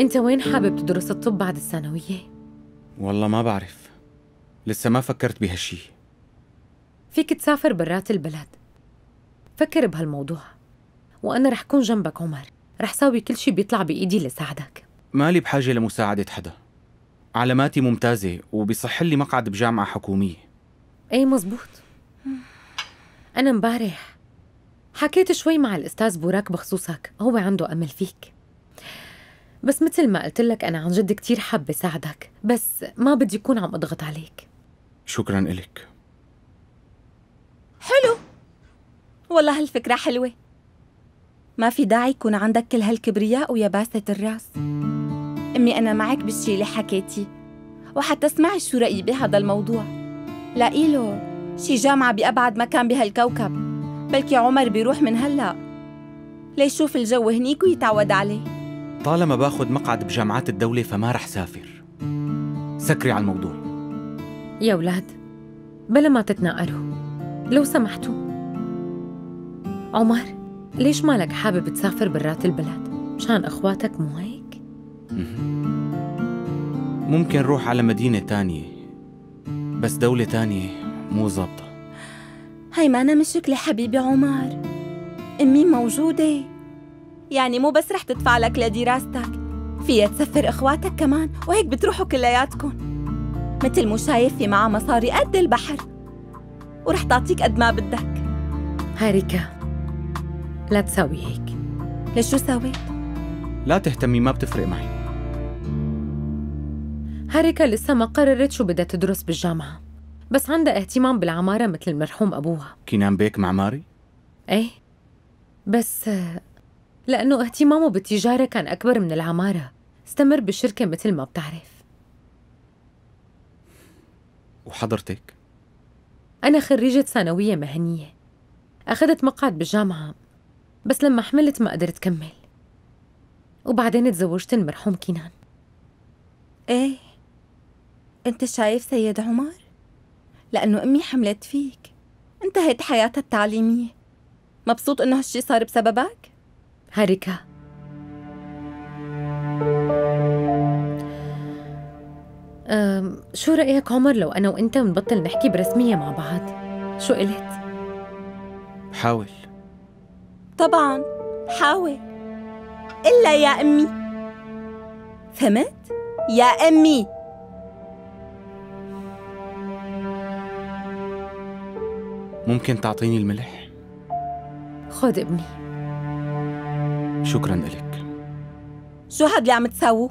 أنت وين حابب تدرس الطب بعد الثانوية؟ والله ما بعرف. لسه ما فكرت بهالشي. فيك تسافر برات البلد. فكر بهالموضوع. وأنا رح كون جنبك عمر. رح ساوي كل شي بيطلع بإيدي لساعدك. مالي بحاجة لمساعدة حدا. علاماتي ممتازة وبيصح لي مقعد بجامعة حكومية. إيه مزبوط. أنا مبارح. حكيت شوي مع الأستاذ بوراك بخصوصك. هو عنده أمل فيك. بس مثل ما قلت لك أنا عن جد كتير حابة ساعدك بس ما بدي يكون عم أضغط عليك. شكرا إلك. حلو. والله هالفكرة حلوة. ما في داعي يكون عندك كل هالكبرياء ويباسة الرأس. أمي أنا معك بالشي اللي حكيتي وحتى اسمعي شو رأيي بهذا الموضوع. لاقي له شي جامعة بأبعد مكان بهالكوكب بلكي عمر بيروح من هلأ. ليشوف الجو هنيك ويتعود عليه. طالما باخد مقعد بجامعات الدولة فما رح سافر. سكري على الموضوع. يا ولاد بلا ما تتناقروا لو سمحتوا. عمر ليش مالك حابب تسافر برات البلد؟ مشان أخواتك مو هيك؟ ممكن روح على مدينة تانية بس دولة تانية مو ظابطة. هاي ما أنا مشكلة حبيبي عمر. أمي موجودة. يعني مو بس رح تدفع لك لدراستك فيها تسفر إخواتك كمان وهيك بتروحوا كلياتكم. مثل مو شايف في معها مصاري قد البحر ورح تعطيك قد ما بدك. هاريكا لا تساوي هيك. ليش شو سويت؟ لا تهتمي ما بتفرق معي. هاريكا لسه ما قررت شو بدها تدرس بالجامعة بس عندها اهتمام بالعمارة مثل المرحوم أبوها. كينان بيك معماري؟ إيه بس لأنه اهتمامه بالتجارة كان أكبر من العمارة. استمر بالشركة مثل ما بتعرف. وحضرتك؟ أنا خريجة ثانوية مهنية. أخذت مقعد بالجامعة بس لما حملت ما قدرت كمل. وبعدين تزوجت المرحوم كينان. إيه؟ أنت شايف سيد عمر؟ لأنه أمي حملت فيك. انتهت حياتها التعليمية. مبسوط إنه هالشي صار بسببك؟ هاريكا شو رأيك عمر لو أنا وأنت بنبطل نحكي برسمية مع بعض؟ شو قلت؟ حاول طبعا حاول إلا يا أمي فهمت؟ يا أمي ممكن تعطيني الملح؟ خذ ابني شكرا إلك شو هاد اللي عم تسووا؟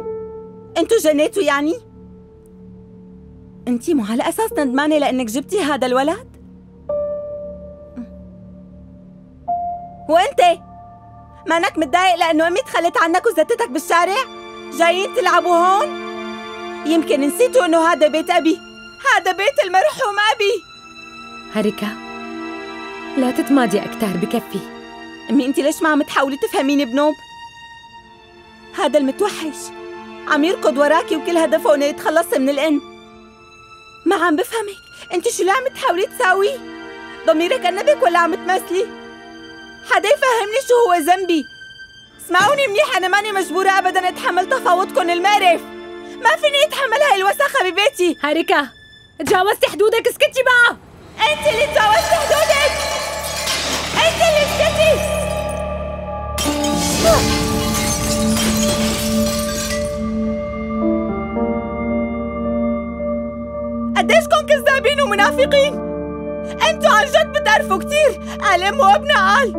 انتو جنيتوا يعني؟ انتي مو على أساس ندمانة لأنك جبتي هذا الولد؟ وأنت مانك متضايق لأنه أمي تخلت عنك وزتتك بالشارع؟ جايين تلعبوا هون؟ يمكن نسيتوا إنه هذا بيت أبي هذا بيت المرحوم أبي هاريكا لا تتمادي أكتر بكفي أمي انت ليش ما عم تحاولي تفهميني بنوب؟ هذا المتوحش. عم يركض وراكي وكل هدفه إنه يتخلص من الان ما عم بفهمك. انت شو اللي عم تحاولي تساوي؟ ضميرك أنبك ولا عم تمثلي؟ حدا يفهمني شو هو ذنبي؟ اسمعوني منيح أنا ماني مجبورة ابدا أتحمل تفاوضكم المقرف ما فيني أتحمل هاي الوساخة ببيتي. هاريكا تجاوزتي حدودك اسكتي بقى انت اللي تجاوزتي حدودك. انت اللي قديش كون كذابين ومنافقين؟ أنتوا عن جد بتعرفوا كتير قال ام وابناء قال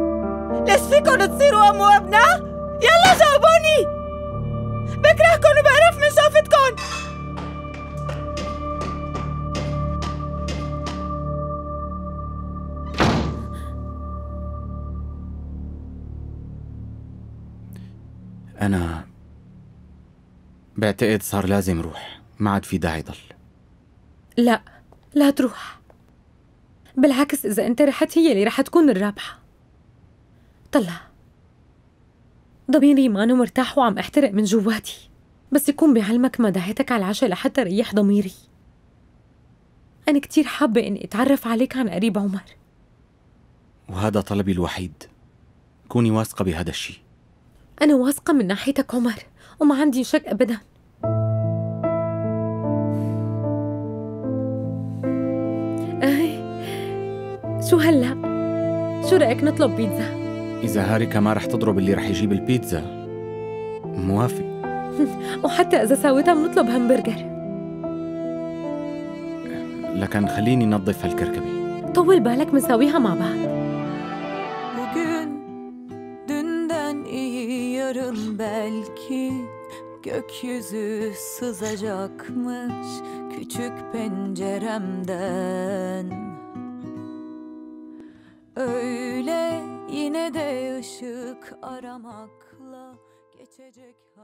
ليش فيكن تصيروا أم وابناء يلا جاوبوني. بكرهكن وبقرف من شوفتكن أنا بعتقد صار لازم روح ما عاد في داعي ضل لا لا تروح. بالعكس إذا أنت رحت هي اللي رح تكون الرابحة. طلع. ضميري مانو مرتاح وعم أحترق من جواتي. بس يكون بعلمك ما دعيتك على العشاء لحتى ريح ضميري. أنا كتير حابة إني أتعرف عليك عن قريب عمر. وهذا طلبي الوحيد. كوني واثقة بهذا الشيء. أنا واثقة من ناحيتك عمر وما عندي شك أبدا. أي شو هلأ؟ شو رأيك نطلب بيتزا؟ إذا هاريكا ما رح تضرب اللي رح يجيب البيتزا. موافق. وحتى إذا ساويتها بنطلب همبرجر. لكن خليني نظف هالكركبة. طول بالك منساويها مع بعض. Yarın belki gökyüzü sızacakmış küçük penceremden. Öyle yine de ışık aramakla geçecek hayat.